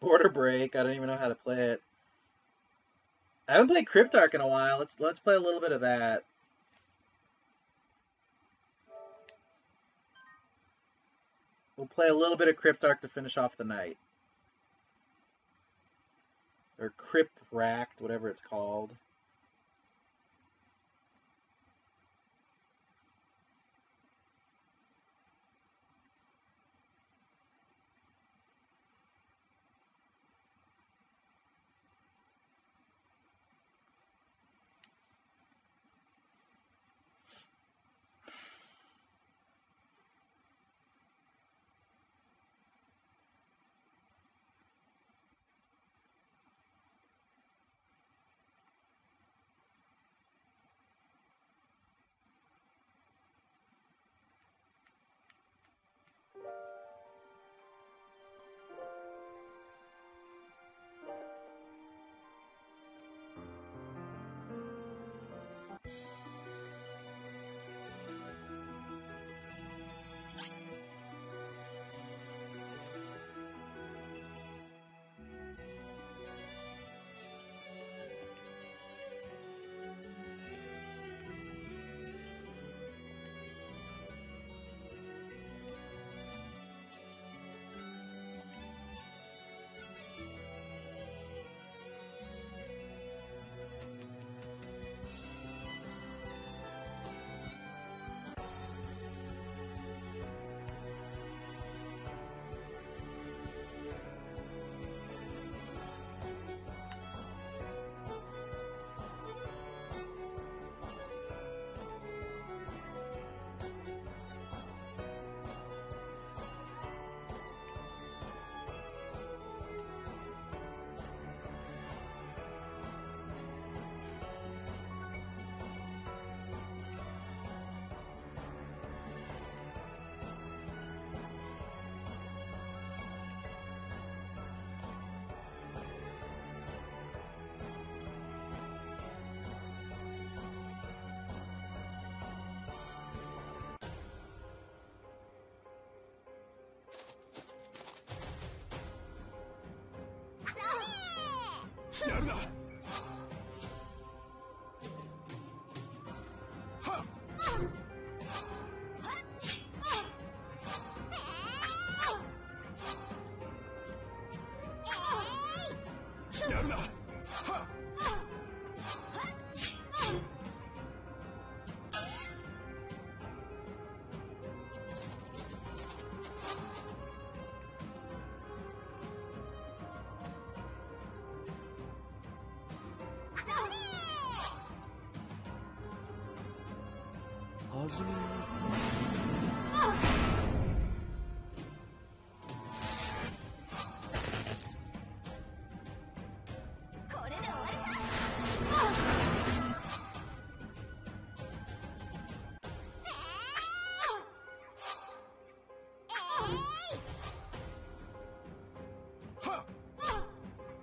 Border Break. I don't even know how to play it. I haven't played Cryptract in a while. Let's let's play a little bit of that. We'll play a little bit of Cryptract to finish off the night. Or Crypt-Racked, whatever it's called.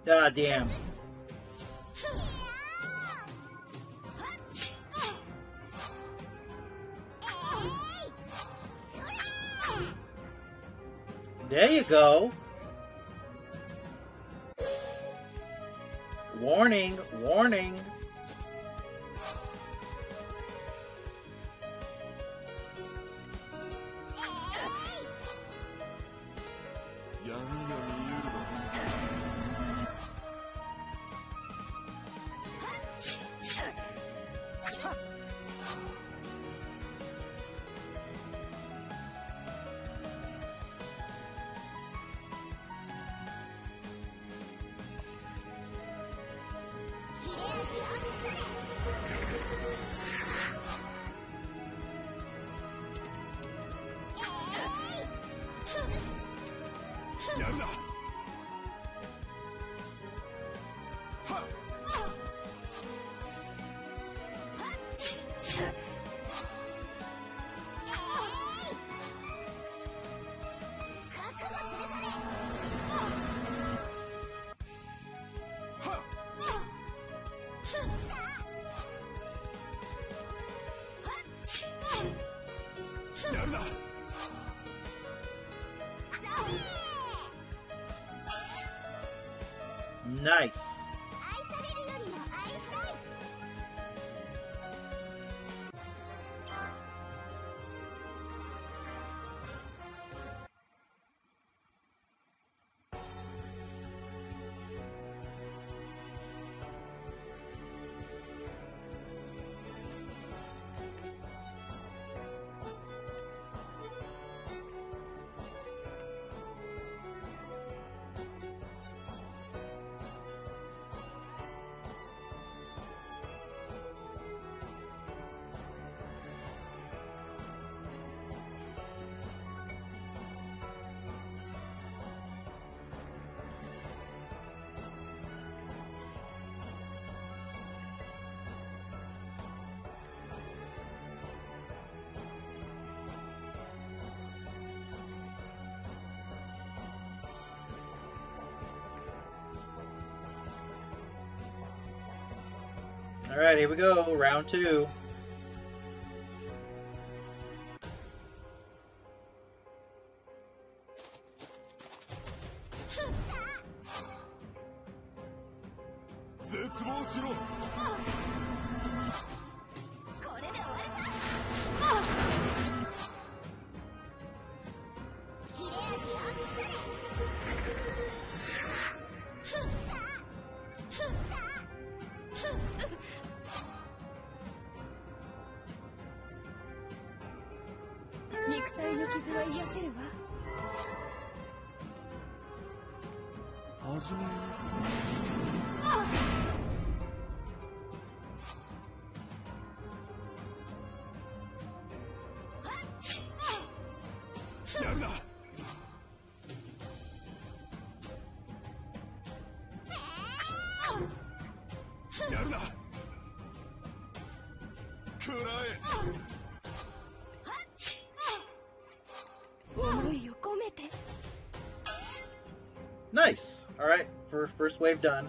God damn. There you go. Warning, warning. Alright, here we go, round two. Nice! Alright, for first wave done.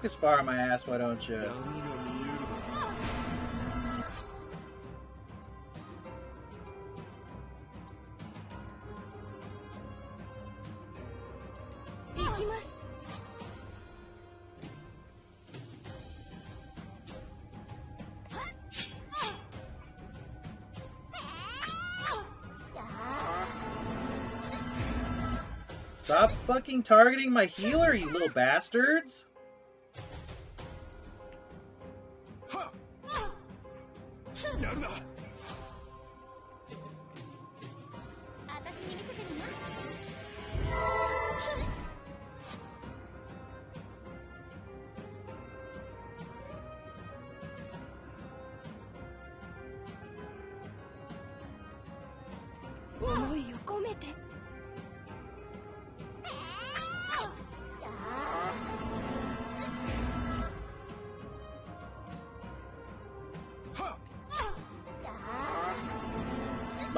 Focus fire on my ass, why don't you? Stop fucking targeting my healer, you little bastards! やるな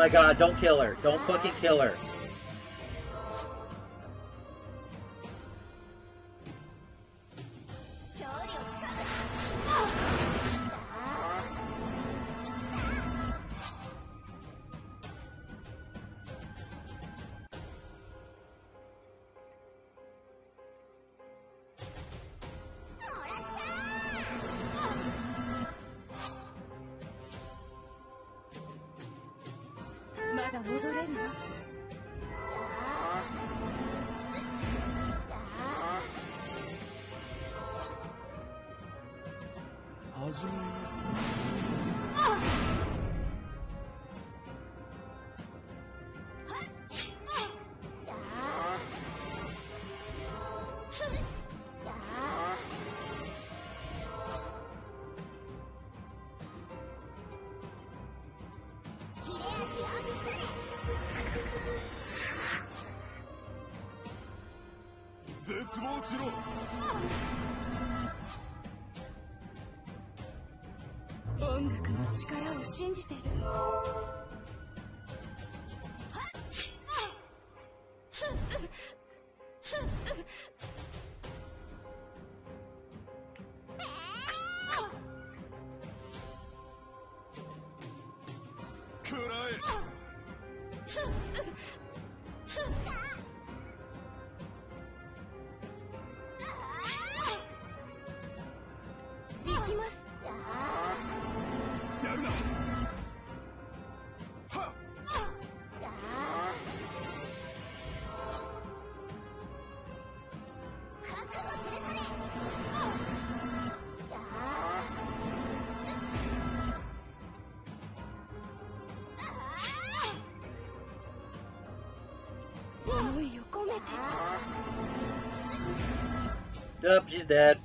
my god, don't kill her. Don't fucking kill her. 始めよう。絶望しろ信じている。Yup, she's dead.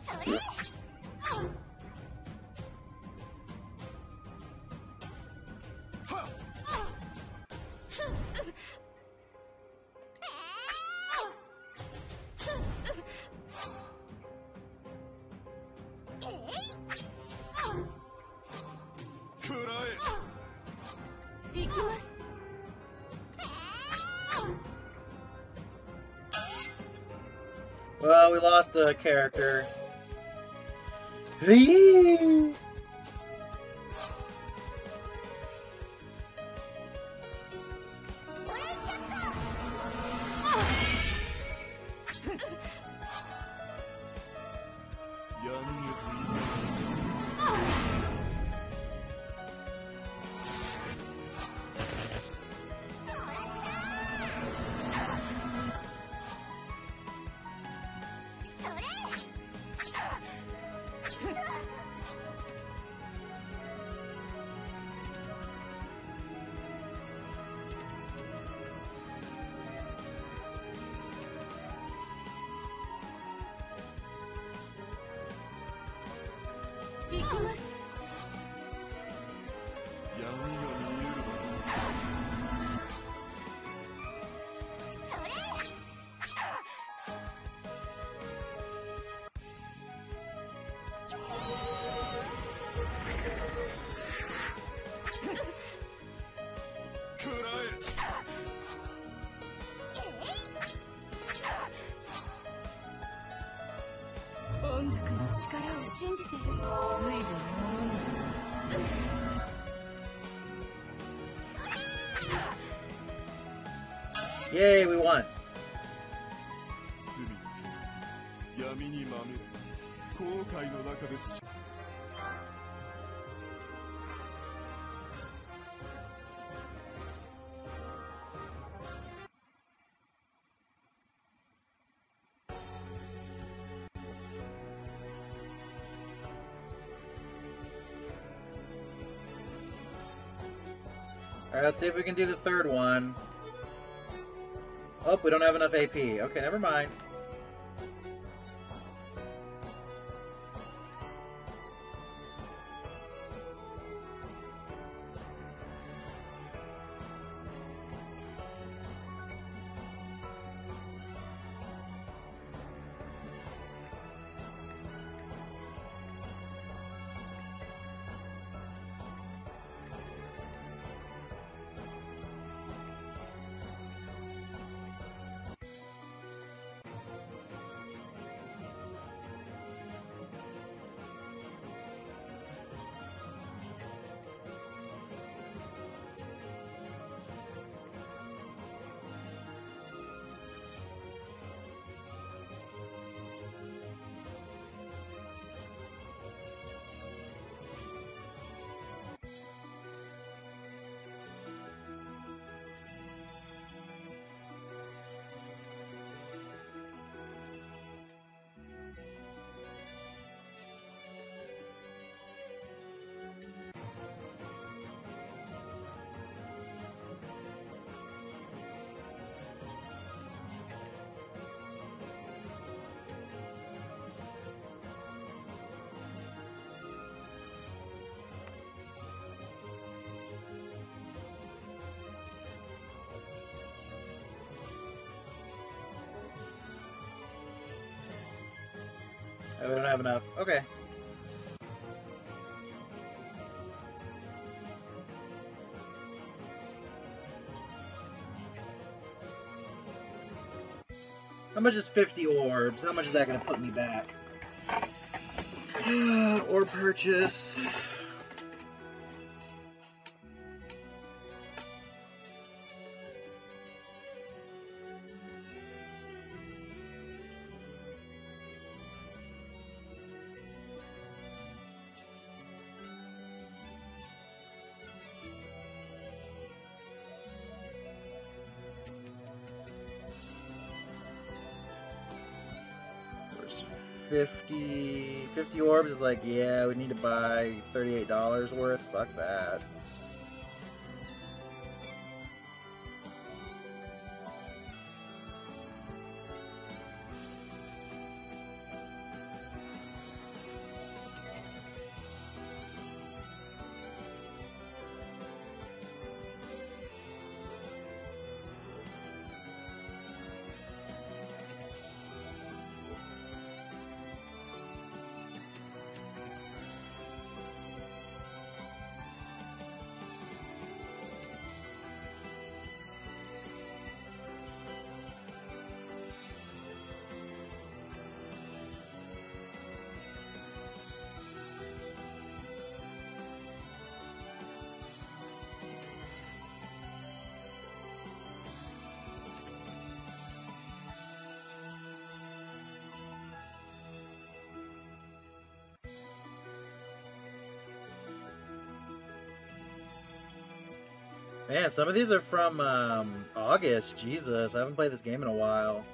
音楽の力を信じている。Yay, we won. Alright, let's see if we can do the third one. Oh, we don't have enough AP. Okay, never mind. Oh, we don't have enough. Okay. How much is 50 orbs? How much is that going to put me back? Uh, or purchase. 50, 50 orbs is like, yeah, we need to buy $38 worth. Fuck that. Man, some of these are from um, August. Jesus, I haven't played this game in a while.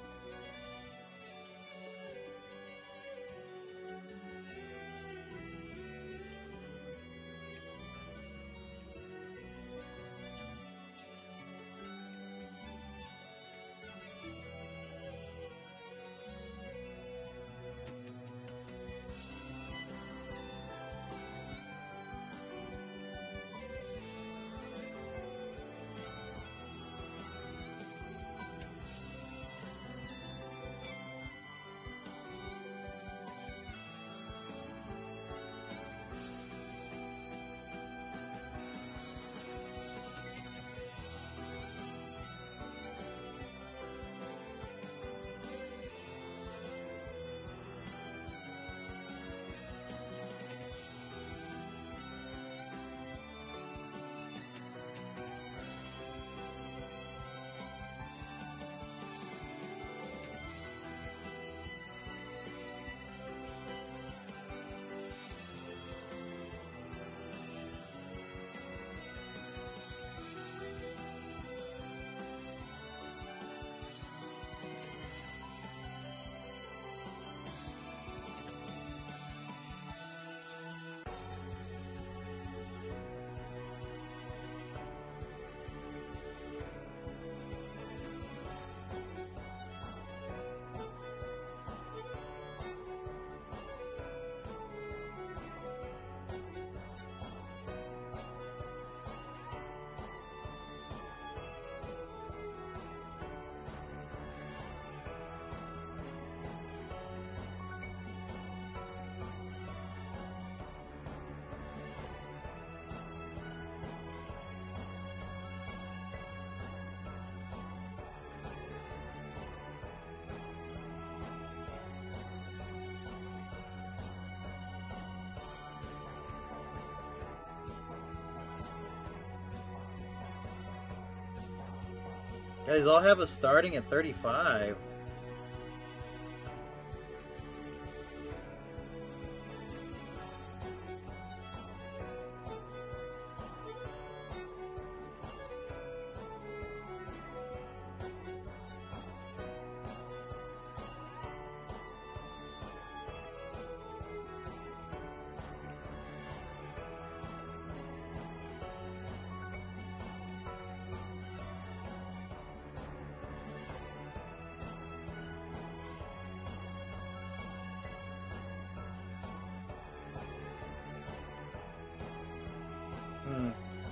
Guys, I'll have us starting at 35.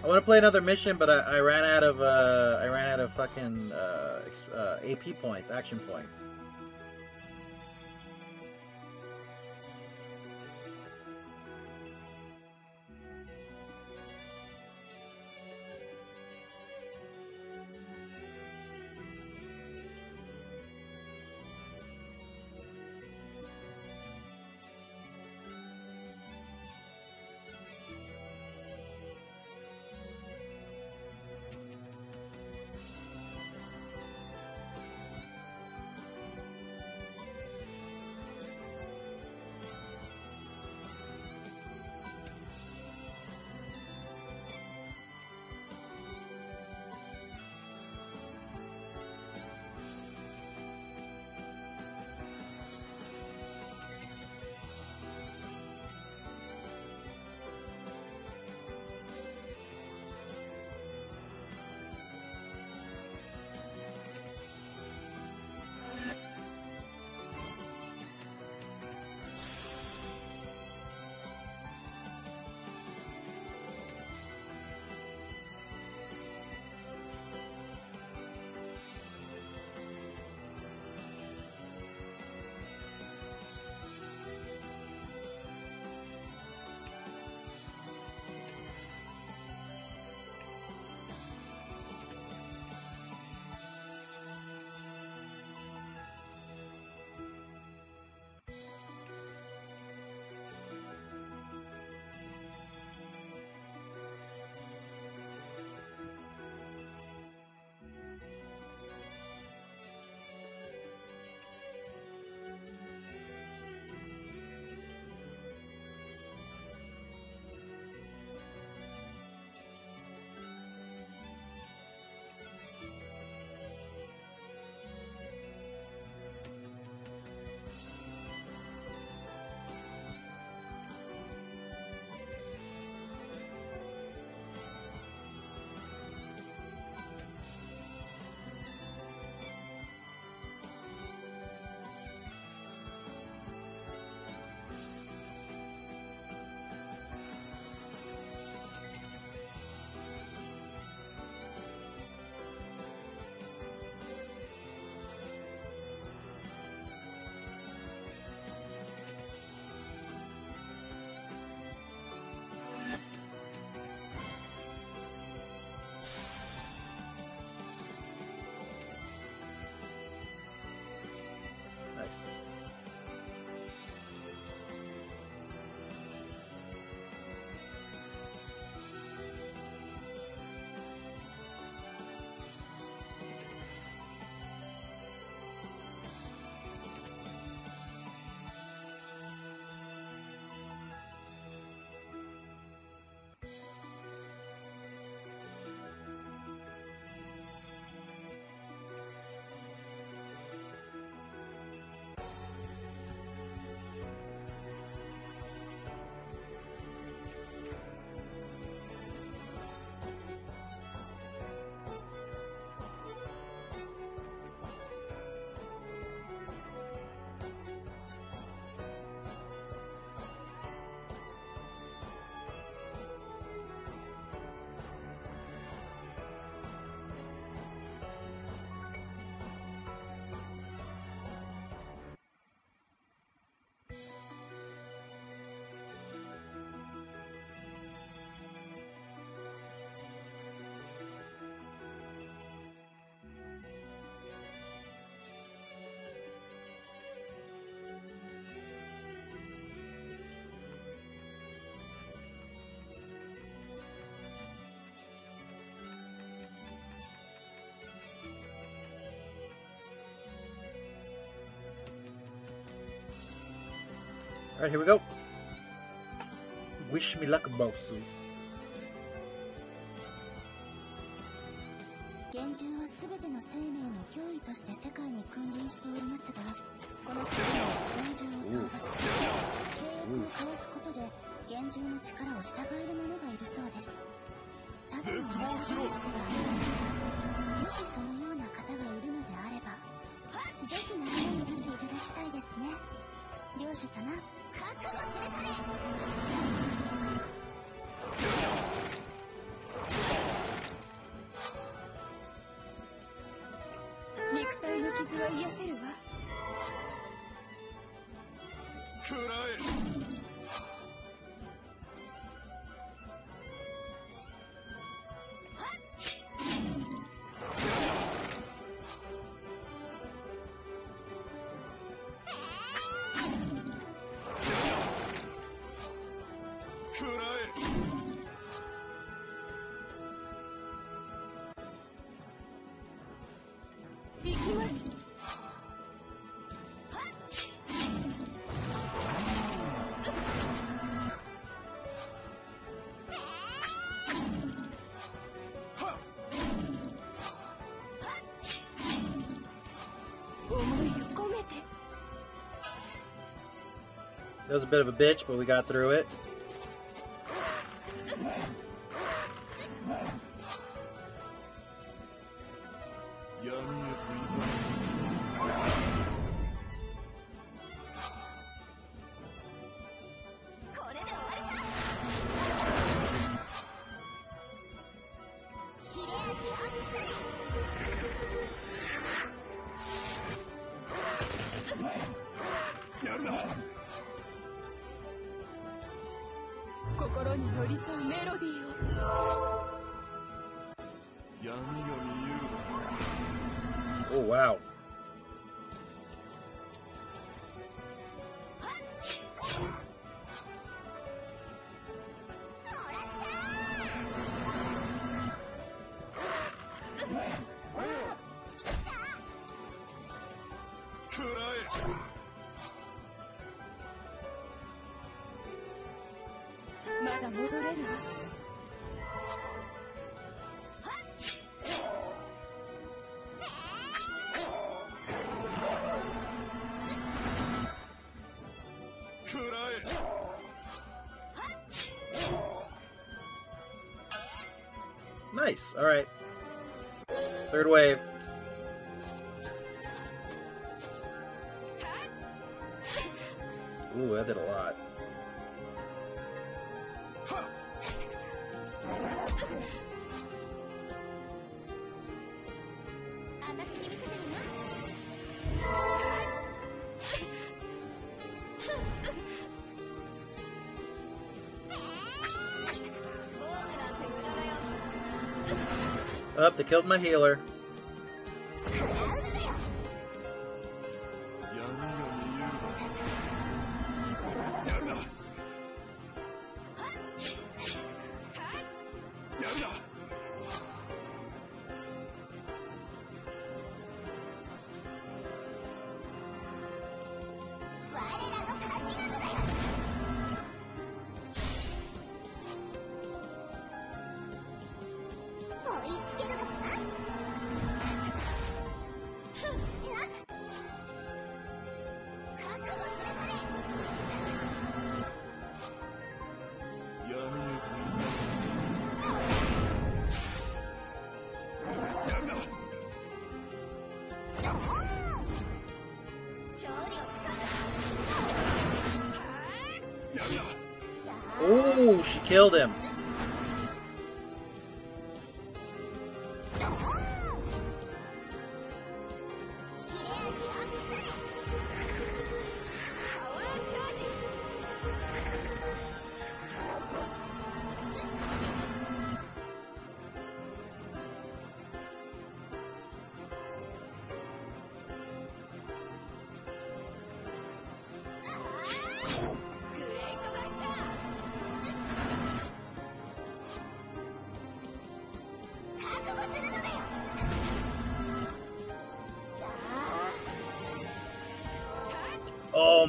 I want to play another mission, but I, I ran out of uh, I ran out of fucking uh, uh, AP points, action points. Alright, here we go. Wish me luck, Bosu. 幻獣は全ての生命の脅威として世界に君臨しておりますがこの世界は幻獣を討伐し契約を交わすことで幻獣の力を従える者がいるそうですただの噂話ではありませんがもしその傷は癒せるわ。That was a bit of a bitch, but we got through it. Nice. Alright. Third wave. Ooh, that did a lot. Killed my healer. Killed him.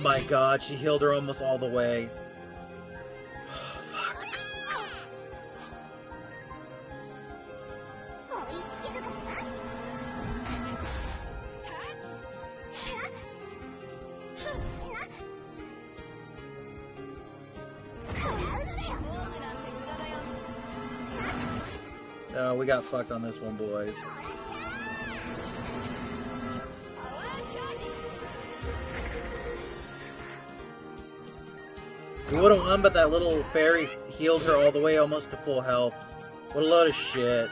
my god, she healed her almost all the way. Oh, we got fucked on this one, boys. Would have won, but that little fairy healed her all the way almost to full health. What a load of shit.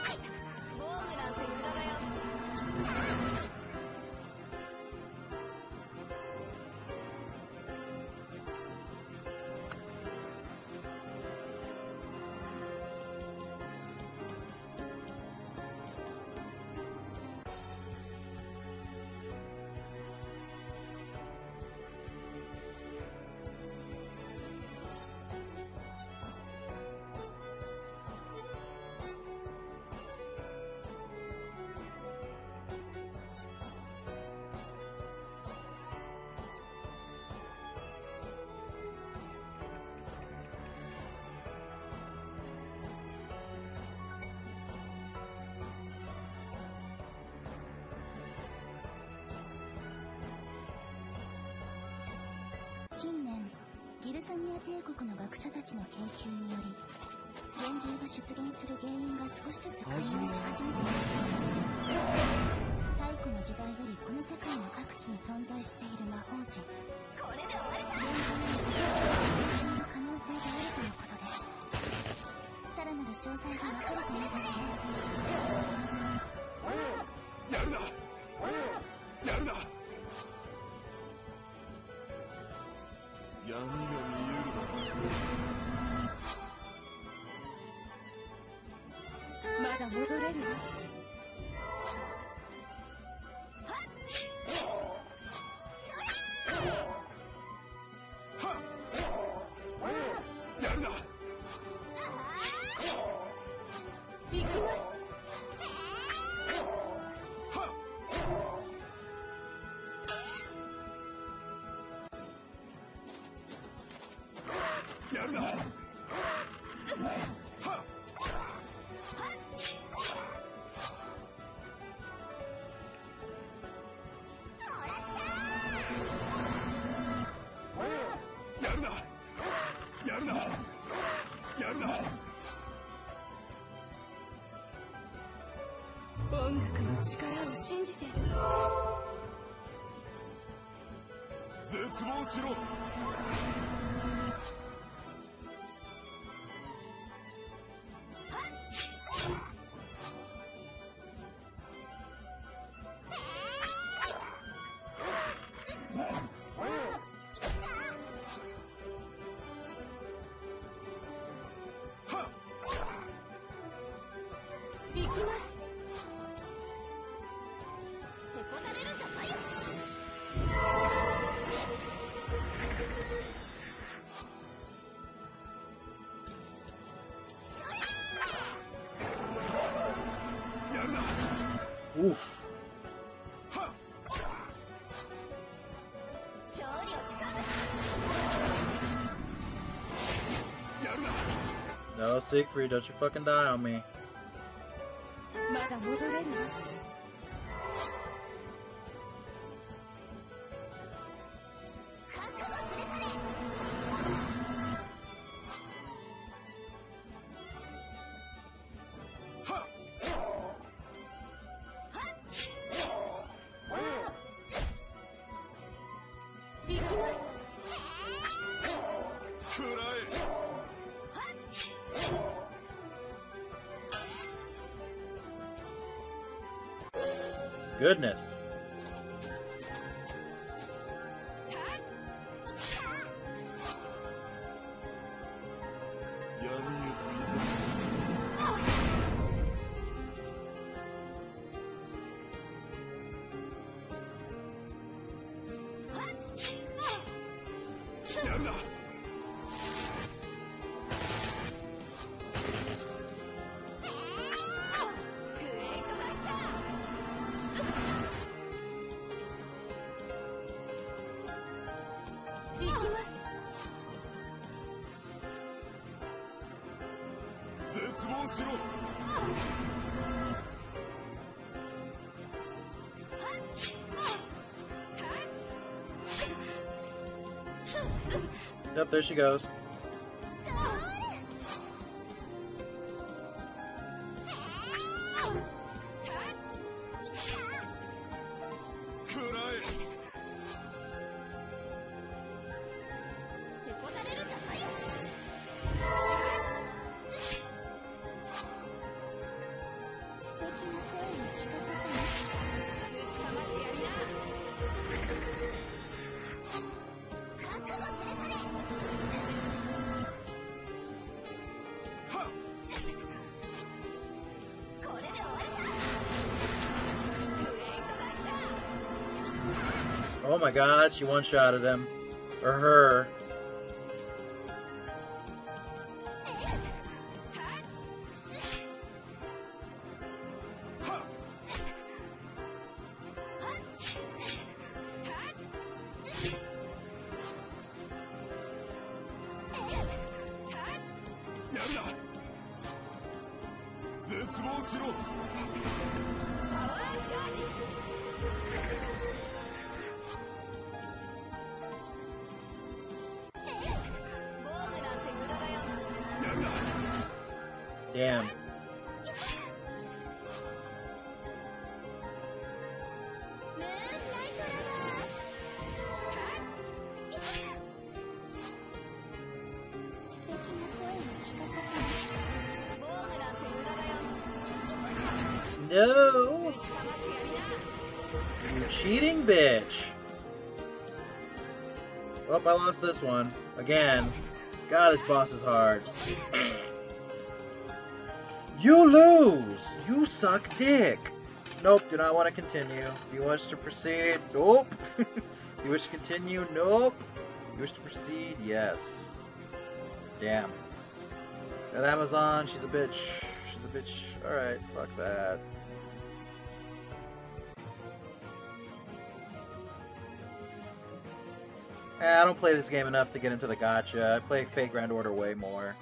ルサニア帝国の学者たちの研究により幻獣が出現する原因が少しずつ解明し始めているそうです。太古の時代よりこの世界の各地に存在している魔法陣。これで終わりさ。幻獣にそこをの可能性があるとのことです。さらなる詳細が分かれていますねが戻れるよ信じて。絶望しろ。行きます Siegfried, don't you fucking die on me. しろ Yep, there she goes. Oh my god, she one shotted him. Or her. No! You cheating bitch! Oh, I lost this one. Again. God, this boss is hard. you lose! You suck dick! Nope, do not want to continue. Do you want us to proceed? Nope! you wish to continue? Nope! You wish to proceed? Yes. Damn. That Amazon, she's a bitch. She's a bitch. Alright, fuck that. Eh, I don't play this game enough to get into the gacha. I play Fate Grand Order way more.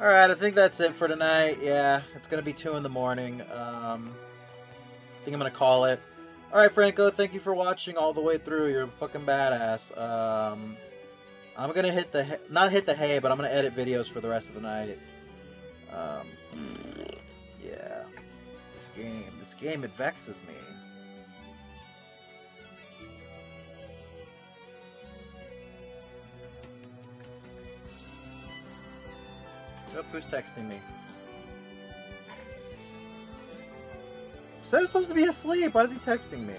Alright, I think that's it for tonight. Yeah, it's gonna be 2 in the morning. Um, I think I'm gonna call it. Alright, Franco, thank you for watching all the way through. You're a fucking badass. Um, I'm gonna hit the, he- not hit the hay, but I'm gonna edit videos for the rest of the night. Um, yeah. This game, this game, it vexes me. Nope, who's texting me? Said I'm supposed to be asleep. Why is he texting me?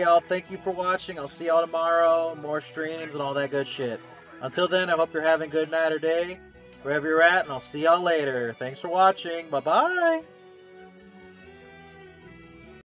Y'all. Thank you for watching. I'll see y'all tomorrow. More streams and all that good shit. Until then, I hope you're having a good night or day, wherever you're at, and I'll see y'all later. Thanks for watching. Bye bye.